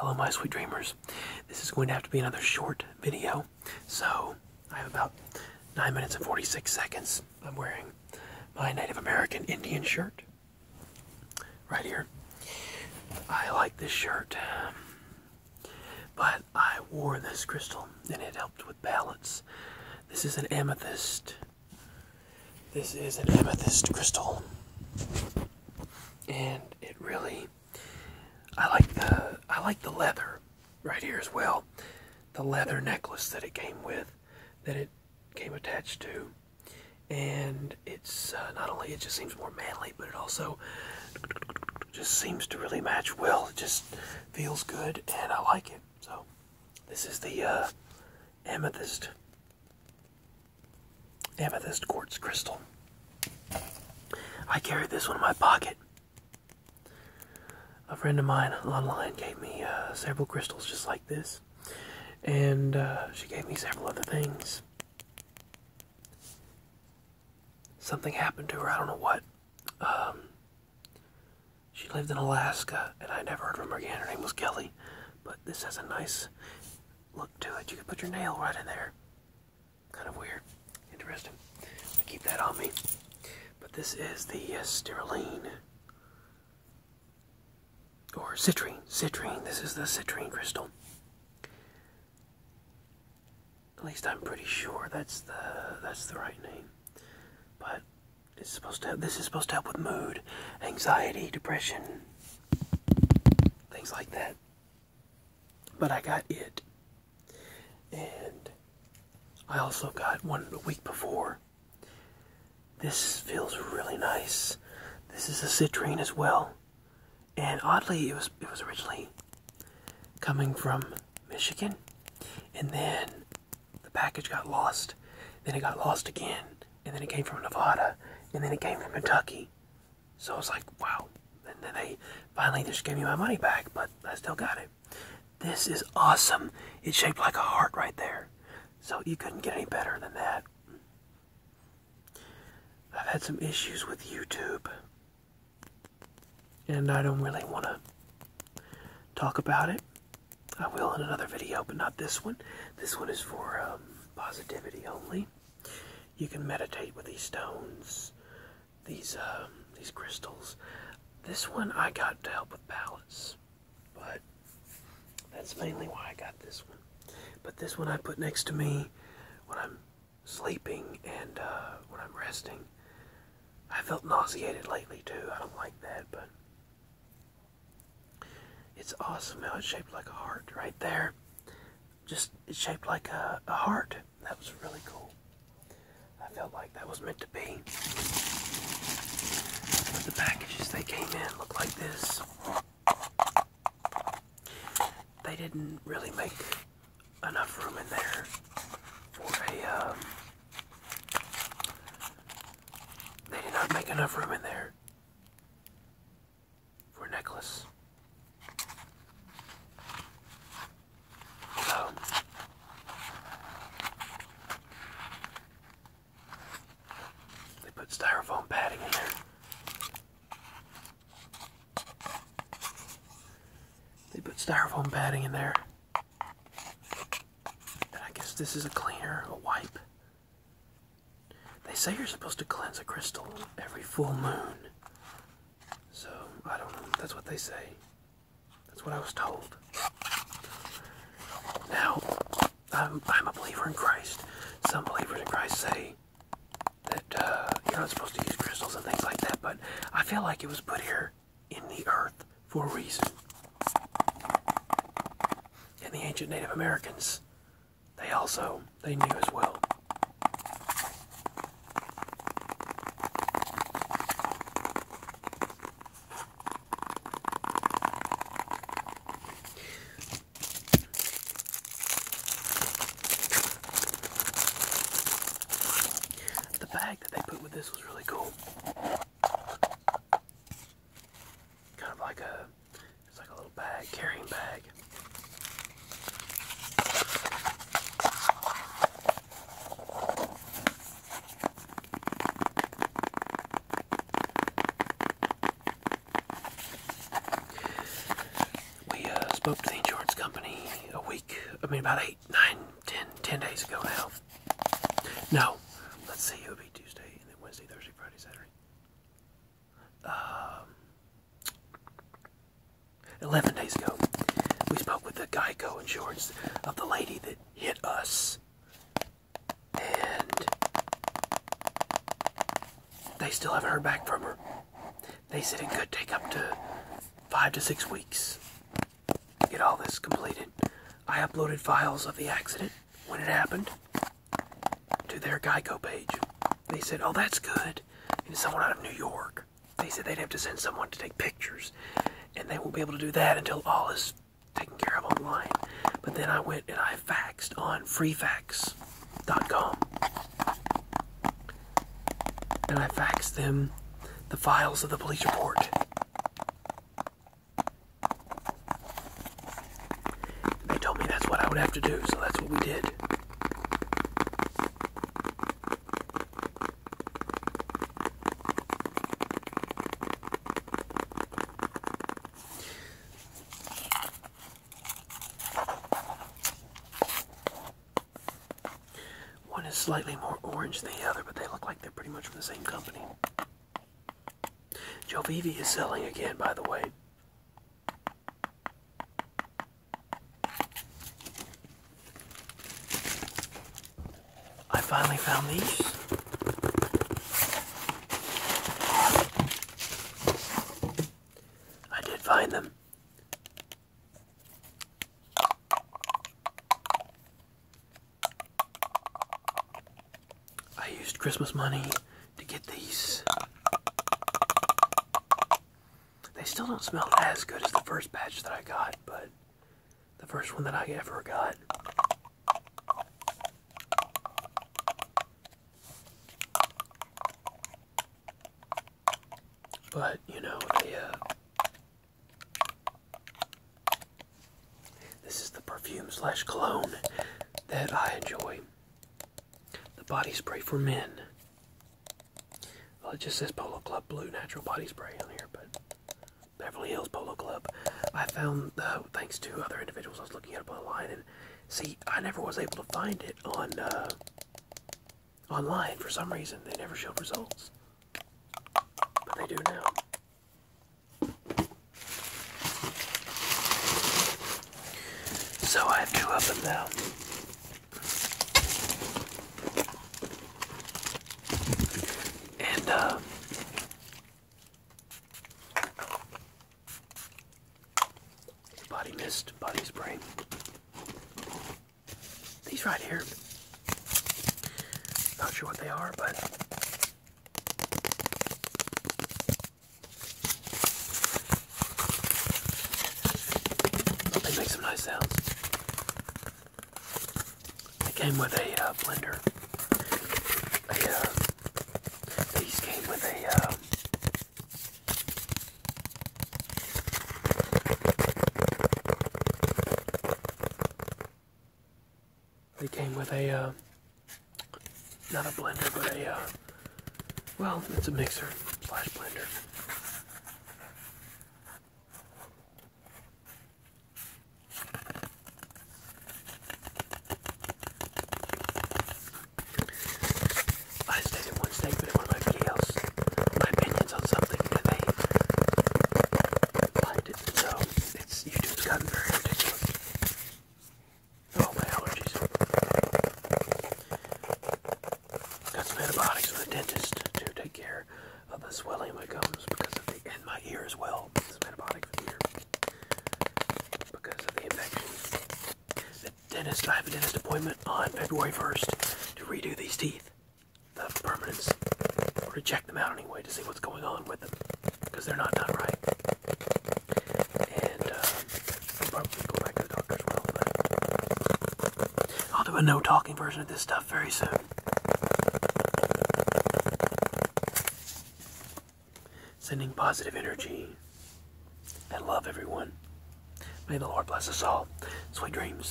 Hello, my sweet dreamers. This is going to have to be another short video, so I have about 9 minutes and 46 seconds. I'm wearing my Native American Indian shirt right here. I like this shirt, but I wore this crystal and it helped with balance. This is an amethyst. This is an amethyst crystal. And it really I like the I like the leather right here as well. The leather necklace that it came with, that it came attached to, and it's uh, not only it just seems more manly, but it also just seems to really match well. It just feels good, and I like it. So this is the uh, amethyst amethyst quartz crystal. I carry this one in my pocket. A friend of mine online gave me uh, several crystals just like this, and uh, she gave me several other things. Something happened to her, I don't know what. Um, she lived in Alaska, and I never heard from her again. Her name was Kelly, but this has a nice look to it. You could put your nail right in there. Kind of weird. Interesting. I keep that on me. But this is the uh, Sterling or citrine. Citrine. This is the citrine crystal. At least I'm pretty sure that's the that's the right name. But it's supposed to. Have, this is supposed to help with mood, anxiety, depression, things like that. But I got it, and I also got one a week before. This feels really nice. This is a citrine as well. And oddly, it was it was originally coming from Michigan, and then the package got lost. Then it got lost again, and then it came from Nevada, and then it came from Kentucky. So I was like, wow. And then they finally just gave me my money back, but I still got it. This is awesome. It's shaped like a heart right there. So you couldn't get any better than that. I've had some issues with YouTube and I don't really want to talk about it. I will in another video, but not this one. This one is for um, positivity only. You can meditate with these stones, these um, these crystals. This one I got to help with balance, but that's mainly why I got this one. But this one I put next to me when I'm sleeping and uh, when I'm resting. I felt nauseated lately too. I don't like that, but it's awesome how it's shaped like a heart right there. Just, it's shaped like a, a heart. That was really cool. I felt like that was meant to be. But the packages they came in look like this. They didn't really make enough room in there for a, um, they did not make enough room in there for a necklace. They put styrofoam padding in there. They put styrofoam padding in there. And I guess this is a cleaner, a wipe. They say you're supposed to cleanse a crystal every full moon. So, I don't know. That's what they say. That's what I was told. Now, I'm, I'm a believer in Christ. Some believers in Christ say that uh, you're not supposed to use crystals and things like that, but I feel like it was put here in the earth for a reason. And the ancient Native Americans, they also, they knew as well. The bag that they put with this was really cool. Kind of like a, it's like a little bag, carrying bag. We uh, spoke to the insurance company a week, I mean about eight, nine, ten, ten days ago now. No, let's see, it would be Tuesday, and then Wednesday, Thursday, Friday, Saturday. Um, 11 days ago, we spoke with the Geico insurance of the lady that hit us. And they still haven't heard back from her. They said it could take up to five to six weeks completed. I uploaded files of the accident when it happened to their Geico page. They said, oh, that's good. And someone out of New York. They said they'd have to send someone to take pictures. And they won't be able to do that until all is taken care of online. But then I went and I faxed on freefax.com. And I faxed them the files of the police report. They told me that's what I would have to do, so that's what we did. One is slightly more orange than the other, but they look like they're pretty much from the same company. Jovivi is selling again, by the way. Finally found these. I did find them. I used Christmas money to get these. They still don't smell as good as the first batch that I got, but the first one that I ever got. But, you know, they, uh, this is the perfume slash cologne that I enjoy. The body spray for men. Well, it just says Polo Club Blue Natural Body Spray on here, but Beverly Hills Polo Club. I found, uh, thanks to other individuals I was looking it up online, and see, I never was able to find it on uh, online for some reason. They never showed results, do now. So I have two of them now. And, uh, body mist, body spray. These right here. Not sure what they are, but sounds. They came with a uh, blender. A, uh, these came with a uh, They came with a, uh, not a blender, but a, uh, well, it's a mixer slash blender. I stated one statement in one of my videos, my opinions on something, and they liked it, so it's, YouTube's gotten very ridiculous. Oh, my allergies. Got some antibiotics from the dentist to take care of the swelling of my gums because of the and my ear as well. Some antibiotics for the ear because of the infection. The dentist, I have a dentist appointment on February 1st to redo these teeth, the permanence, or to check them out anyway to see what's going on with them because they're not done right. And uh, I'll probably go back to the doctor as well. But I'll do a no talking version of this stuff very soon. Sending positive energy and love, everyone. May the Lord bless us all. Sweet dreams.